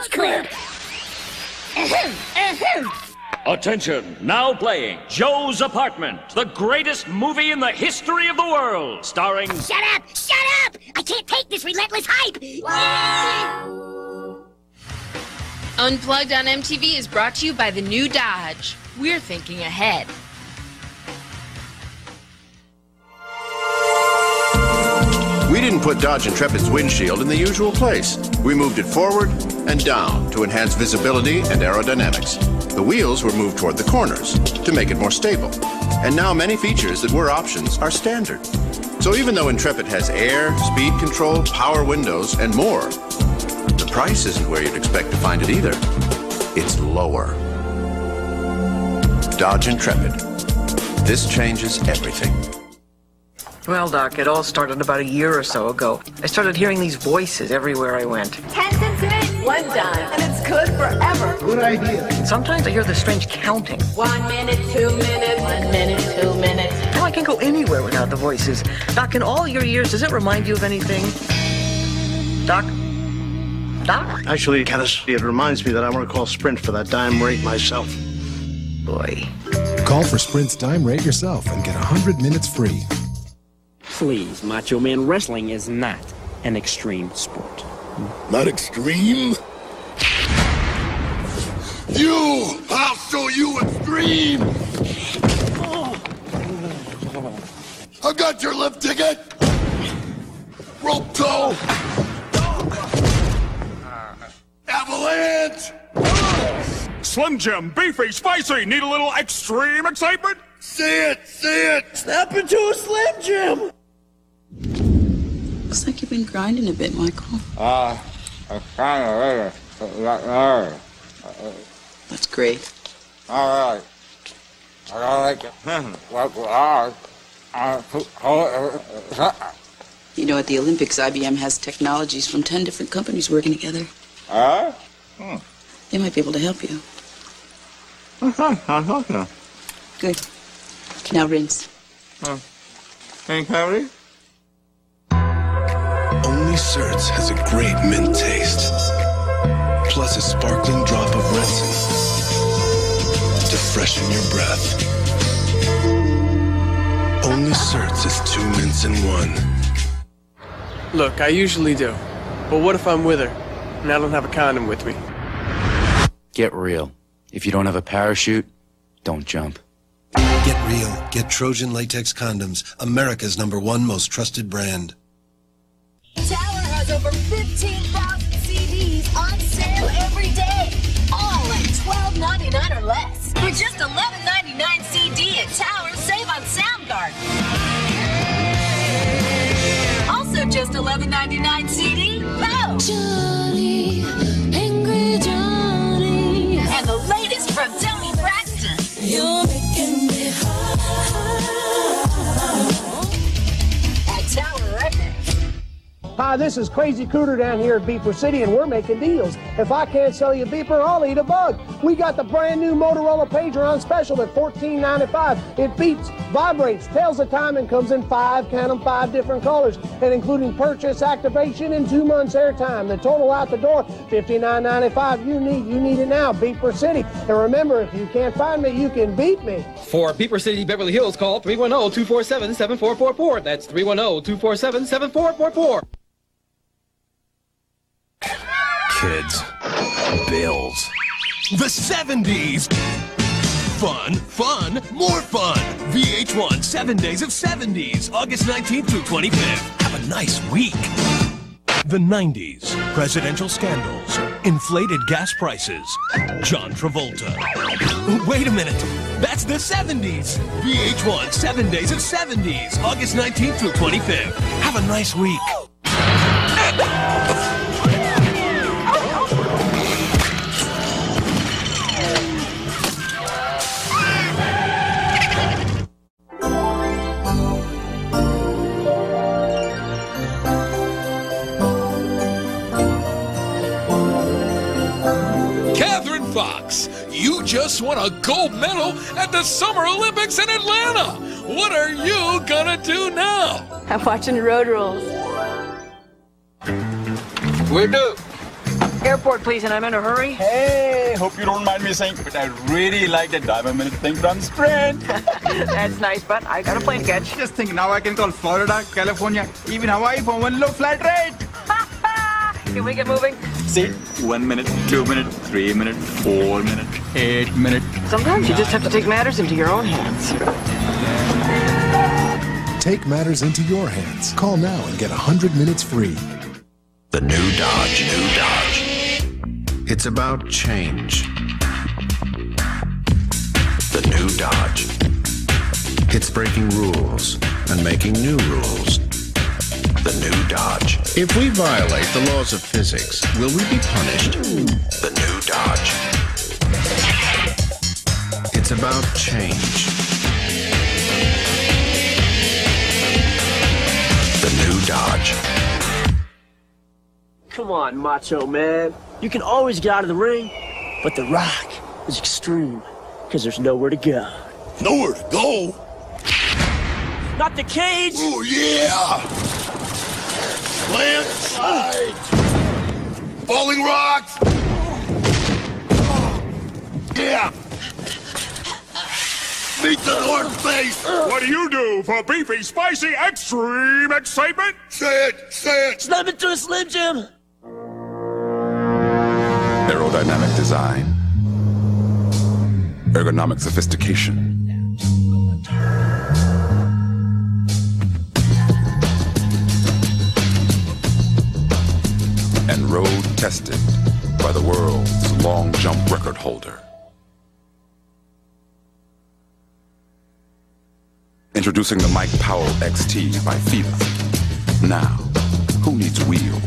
coach clip. Ahem, ahem. Attention, now playing Joe's Apartment, the greatest movie in the history of the world, starring Shut up! Shut up! I can't take this relentless hype! Unplugged on MTV is brought to you by the new Dodge. We're thinking ahead. Put Dodge Intrepid's windshield in the usual place. We moved it forward and down to enhance visibility and aerodynamics. The wheels were moved toward the corners to make it more stable. And now many features that were options are standard. So even though Intrepid has air, speed control, power windows, and more, the price isn't where you'd expect to find it either. It's lower. Dodge Intrepid. This changes everything. Well, Doc, it all started about a year or so ago. I started hearing these voices everywhere I went. Ten cents in it, one dime, and it's good forever. Good idea. And sometimes I hear the strange counting. One minute, two minutes, one minute, two minutes. Now I can't go anywhere without the voices. Doc, in all your years, does it remind you of anything? Doc? Doc? Actually, Caddis, it reminds me that I want to call Sprint for that dime rate myself. Boy. Call for Sprint's dime rate yourself and get 100 minutes free. Please, Macho Man, wrestling is not an extreme sport. Not extreme? You! I'll show you extreme! Oh. I got your lift ticket! Rope tow! Avalanche! Slim Jim, beefy, spicy, need a little extreme excitement? See it, see it! Snap into a Slim Jim! Looks like you've been grinding a bit, Michael. Uh, I kind of That's great. All right. I like it. Like ours. You know, at the Olympics, IBM has technologies from 10 different companies working together. Uh? Hmm. They might be able to help you. Okay. Good. Now rinse. Any cavity? Only Certs has a great mint taste. Plus a sparkling drop of Retsyn to freshen your breath. Only Certs is two mints in one. Look, I usually do. But what if I'm with her and I don't have a condom with me? Get real. If you don't have a parachute, don't jump. Get real. Get Trojan latex condoms, America's number one most trusted brand. Over 15,000 CDs on sale every day. All at $12.99 or less. For just $11.99 CD at Tower, save on Soundgarden. Also just $11.99 CD, Bow. Hi, this is Crazy Cooter down here at Beeper City, and we're making deals. If I can't sell you a beeper, I'll eat a bug. We got the brand new Motorola Pager on special at $14.95. It beeps, vibrates, tells the time, and comes in five, count them, five different colors, and including purchase, activation, and two months airtime. The total out the door, $59.95. You need, you need it now, Beeper City. And remember, if you can't find me, you can beat me. For Beeper City Beverly Hills, call 310 247 7444. That's 310 247 7444. Kids. Bills. The 70s! Fun, fun, more fun! VH1 7 Days of 70s, August 19th through 25th. Have a nice week. The 90s. Presidential scandals. Inflated gas prices. John Travolta. Wait a minute. That's the 70s. VH1 7 Days of 70s, August 19th through 25th. Have a nice week. Just won a gold medal at the Summer Olympics in Atlanta. What are you gonna do now? I'm watching Road Rules. We do. Airport, please, and I'm in a hurry. Hey, hope you don't mind me saying, but I really like that diamond minute thing from Sprint. That's nice, but I got a plane catch. Just think now I can call Florida, California, even Hawaii for one low flight rate. Can we get moving? See, one minute, two minute, three minute, four minute, eight minute. Sometimes you just have to take matters into your own hands. Take matters into your hands. Call now and get 100 minutes free. The new Dodge. New Dodge. It's about change. The new Dodge. It's breaking rules and making new rules. The new Dodge. If we violate the laws of physics, will we be punished? The new Dodge. It's about change. The new Dodge. Come on, Macho Man. You can always get out of the ring, but The Rock is extreme because there's nowhere to go. Nowhere to go? Not the cage! Oh, yeah! Landslide! Falling rocks! Yeah! Meet the North Face! What do you do for beefy, spicy, extreme excitement? Say it! Say it! Slam it to a Slim Jim! Aerodynamic design. Ergonomic sophistication. And road tested by the world's long jump record holder. Introducing the Mike Powell XT by Fila. Now, who needs wheels?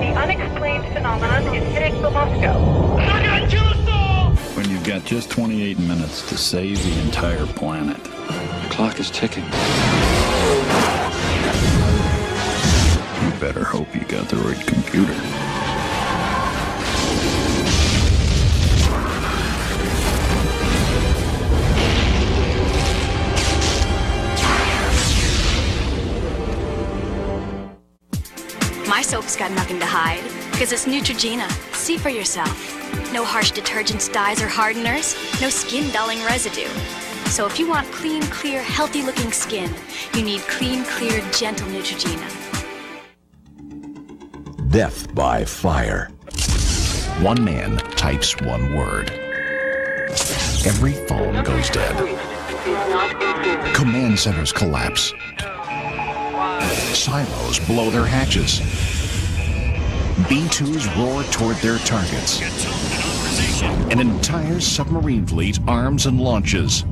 The unexplained phenomenon is hitting the Moscow. When you've got just 28 minutes to save the entire planet. The clock is ticking. Better hope you got the right computer. My soap's got nothing to hide because it's Neutrogena. See for yourself. No harsh detergents, dyes, or hardeners. No skin dulling residue. So if you want clean, clear, healthy looking skin, you need clean, clear, gentle Neutrogena. Death by fire. One man types one word. Every phone goes dead. Command centers collapse. Silos blow their hatches. B-2s roar toward their targets. An entire submarine fleet arms and launches.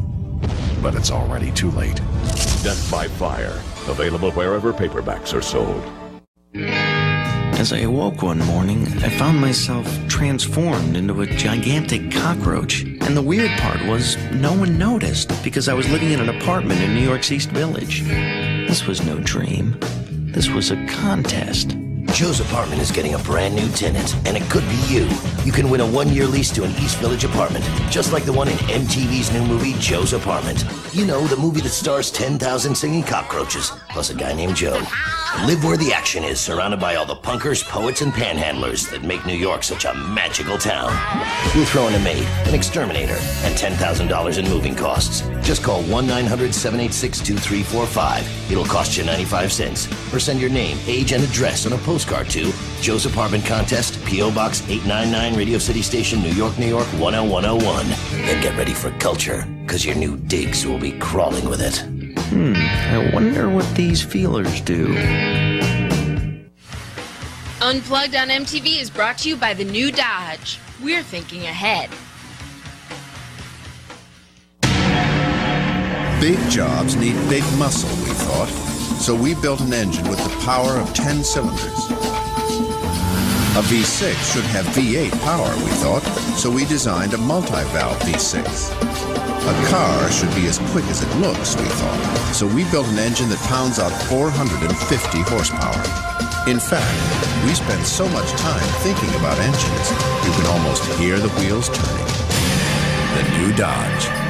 But it's already too late. Death by Fire. Available wherever paperbacks are sold. As I awoke one morning, I found myself transformed into a gigantic cockroach. And the weird part was, no one noticed because I was living in an apartment in New York's East Village. This was no dream. This was a contest. Joe's apartment is getting a brand new tenant, and it could be you. You can win a one year lease to an East Village apartment, just like the one in MTV's new movie, Joe's Apartment. You know, the movie that stars 10,000 singing cockroaches, plus a guy named Joe. Live where the action is, surrounded by all the punkers, poets, and panhandlers that make New York such a magical town. We'll throw in a maid, an exterminator, and $10,000 in moving costs. Just call 1 900 786 2345. It'll cost you 95 cents. Or send your name, age, and address on a postcard to Joe's Apartment Contest, P.O. Box 899, Radio City Station, New York, New York 10101. Then get ready for culture, because your new digs will be crawling with it. Hmm, I wonder what these feelers do. Unplugged on MTV is brought to you by the new Dodge. We're thinking ahead. Big jobs need big muscle, we thought. So we built an engine with the power of 10 cylinders. A V6 should have V8 power, we thought, so we designed a multi-valve V6. A car should be as quick as it looks, we thought, so we built an engine that pounds out 450 horsepower. In fact, we spend so much time thinking about engines, you can almost hear the wheels turning. The new Dodge.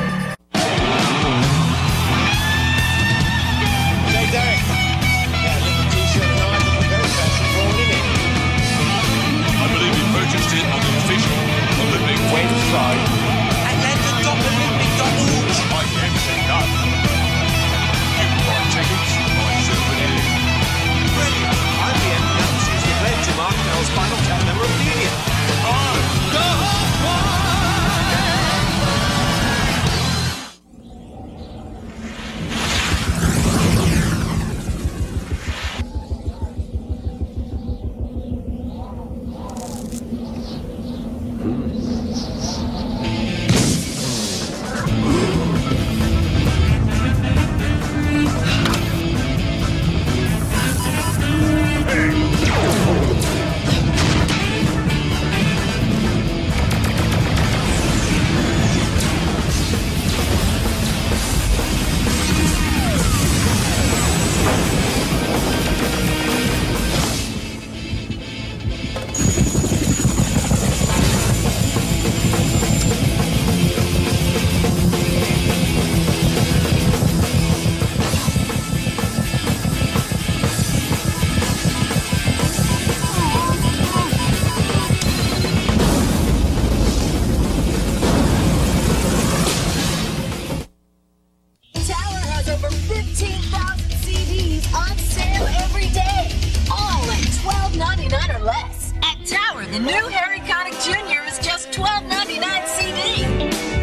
over 15,000 CDs on sale every day, all at $12.99 or less. At Tower, the new Harry Connick Jr. is just $12.99 CD.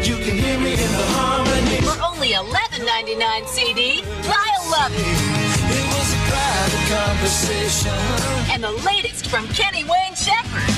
You can hear me in the harmony. For only $11.99 CD, I conversation, And the latest from Kenny Wayne Shepherd.